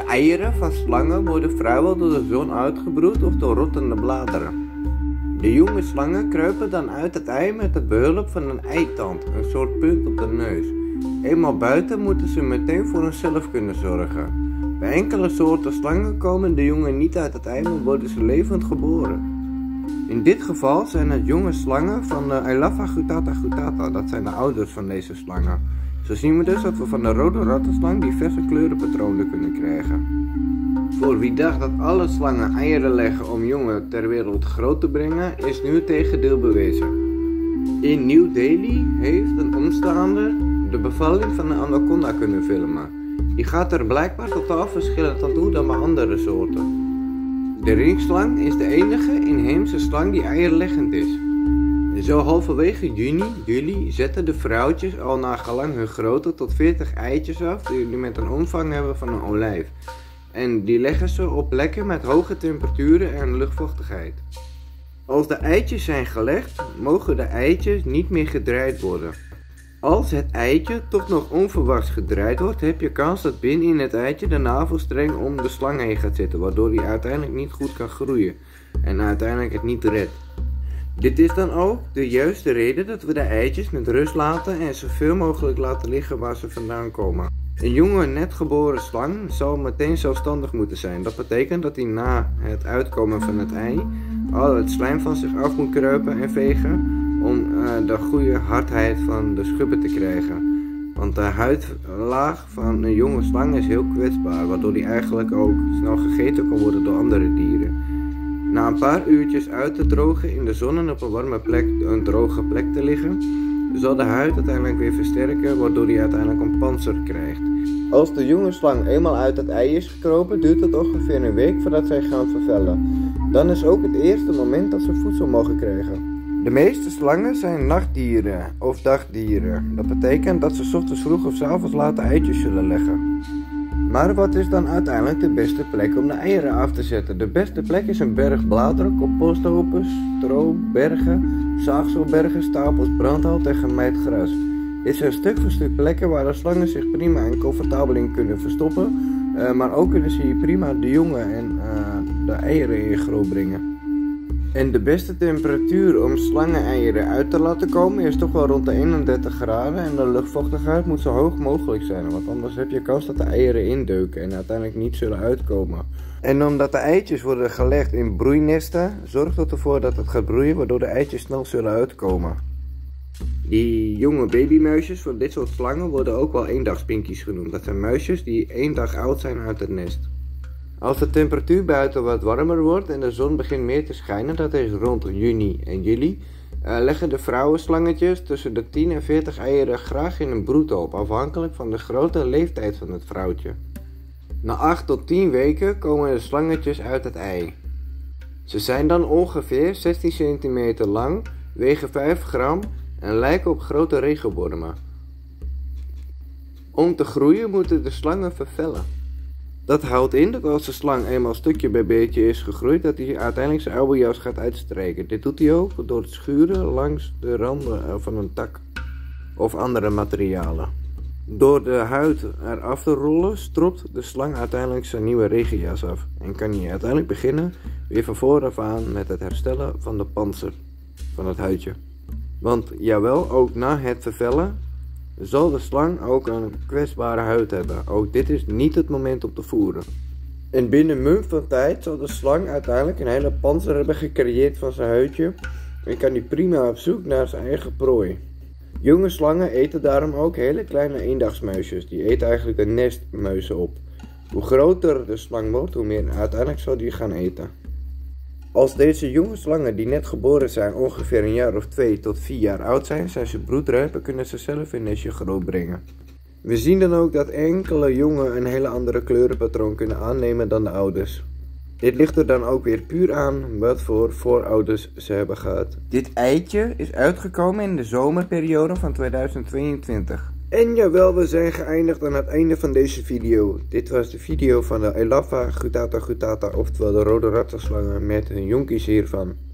eieren van slangen worden vrijwel door de zon uitgebroed of door rottende bladeren. De jonge slangen kruipen dan uit het ei met de behulp van een eitand, een soort punt op de neus. Eenmaal buiten moeten ze meteen voor hunzelf kunnen zorgen. Bij enkele soorten slangen komen de jongen niet uit het ei, maar worden ze levend geboren. In dit geval zijn het jonge slangen van de Elafa gutata gutata, dat zijn de ouders van deze slangen. Zo zien we dus dat we van de rode rattenslang diverse kleurenpatronen kunnen krijgen. Voor wie dacht dat alle slangen eieren leggen om jongen ter wereld groot te brengen, is nu het tegendeel bewezen. In New Delhi heeft een omstaander de bevalling van een anaconda kunnen filmen. Die gaat er blijkbaar totaal verschillend aan toe dan bij andere soorten. De ringslang is de enige inheemse slang die eierleggend is. Zo halverwege juni, juli zetten de vrouwtjes al naar gelang hun grootte tot 40 eitjes af die met een omvang hebben van een olijf. En die leggen ze op plekken met hoge temperaturen en luchtvochtigheid. Als de eitjes zijn gelegd, mogen de eitjes niet meer gedraaid worden. Als het eitje toch nog onverwachts gedraaid wordt, heb je kans dat binnen in het eitje de navelstreng om de slang heen gaat zitten, waardoor hij uiteindelijk niet goed kan groeien en uiteindelijk het niet redt. Dit is dan ook de juiste reden dat we de eitjes met rust laten en zoveel mogelijk laten liggen waar ze vandaan komen. Een jonge net geboren slang zal meteen zelfstandig moeten zijn. Dat betekent dat hij na het uitkomen van het ei al het slijm van zich af moet kruipen en vegen om uh, de goede hardheid van de schubben te krijgen. Want de huidlaag van een jonge slang is heel kwetsbaar, waardoor die eigenlijk ook snel gegeten kan worden door andere dieren. Na een paar uurtjes uit te drogen in de zon en op een warme plek, een droge plek te liggen, zal de huid uiteindelijk weer versterken, waardoor hij uiteindelijk een panzer krijgt. Als de jonge slang eenmaal uit het ei is gekropen, duurt het ongeveer een week voordat zij gaan vervellen. Dan is ook het eerste moment dat ze voedsel mogen krijgen. De meeste slangen zijn nachtdieren of dagdieren. Dat betekent dat ze ochtends vroeg of avonds laat eitjes zullen leggen. Maar wat is dan uiteindelijk de beste plek om de eieren af te zetten? De beste plek is een berg bladeren, composthopen, stro, bergen, zaagselbergen, stapels brandhout en gemaaid gras. Dit zijn stuk voor stuk plekken waar de slangen zich prima en comfortabel in kunnen verstoppen. Uh, maar ook kunnen ze hier prima de jongen en uh, de eieren in groot brengen. En de beste temperatuur om slangeneieren uit te laten komen is toch wel rond de 31 graden en de luchtvochtigheid moet zo hoog mogelijk zijn, want anders heb je kans dat de eieren indeuken en uiteindelijk niet zullen uitkomen. En omdat de eitjes worden gelegd in broeinesten, zorgt dat ervoor dat het gaat broeien, waardoor de eitjes snel zullen uitkomen. Die jonge babymuisjes van dit soort slangen worden ook wel eendagspinkies genoemd. Dat zijn muisjes die één dag oud zijn uit het nest. Als de temperatuur buiten wat warmer wordt en de zon begint meer te schijnen, dat is rond juni en juli, uh, leggen de vrouwenslangetjes tussen de 10 en 40 eieren graag in een broedhoop, afhankelijk van de grote leeftijd van het vrouwtje. Na 8 tot 10 weken komen de slangetjes uit het ei. Ze zijn dan ongeveer 16 cm lang, wegen 5 gram en lijken op grote regenwormen. Om te groeien moeten de slangen vervellen. Dat houdt in dat als de slang eenmaal stukje bij beetje is gegroeid, dat hij uiteindelijk zijn oude jas gaat uitstreken. Dit doet hij ook door het schuren langs de randen van een tak of andere materialen. Door de huid eraf te rollen, stropt de slang uiteindelijk zijn nieuwe regenjas af en kan hij uiteindelijk beginnen weer van vooraf aan met het herstellen van de panzer van het huidje. Want jawel, ook na het vervellen zal de slang ook een kwetsbare huid hebben. Ook dit is niet het moment om te voeren. En binnen een van tijd zal de slang uiteindelijk een hele panzer hebben gecreëerd van zijn huidje en kan hij prima op zoek naar zijn eigen prooi. Jonge slangen eten daarom ook hele kleine eendagsmuisjes. Die eten eigenlijk de nestmuizen op. Hoe groter de slang wordt, hoe meer uiteindelijk zal die gaan eten. Als deze jonge slangen die net geboren zijn ongeveer een jaar of twee tot vier jaar oud zijn, zijn ze broedrijp en kunnen ze zelf een nestje groot brengen. We zien dan ook dat enkele jongen een hele andere kleurenpatroon kunnen aannemen dan de ouders. Dit ligt er dan ook weer puur aan wat voor voorouders ze hebben gehad. Dit eitje is uitgekomen in de zomerperiode van 2022. En jawel, we zijn geëindigd aan het einde van deze video. Dit was de video van de Elafa gutata gutata, oftewel de rode rattenslangen met hun jonkies hiervan.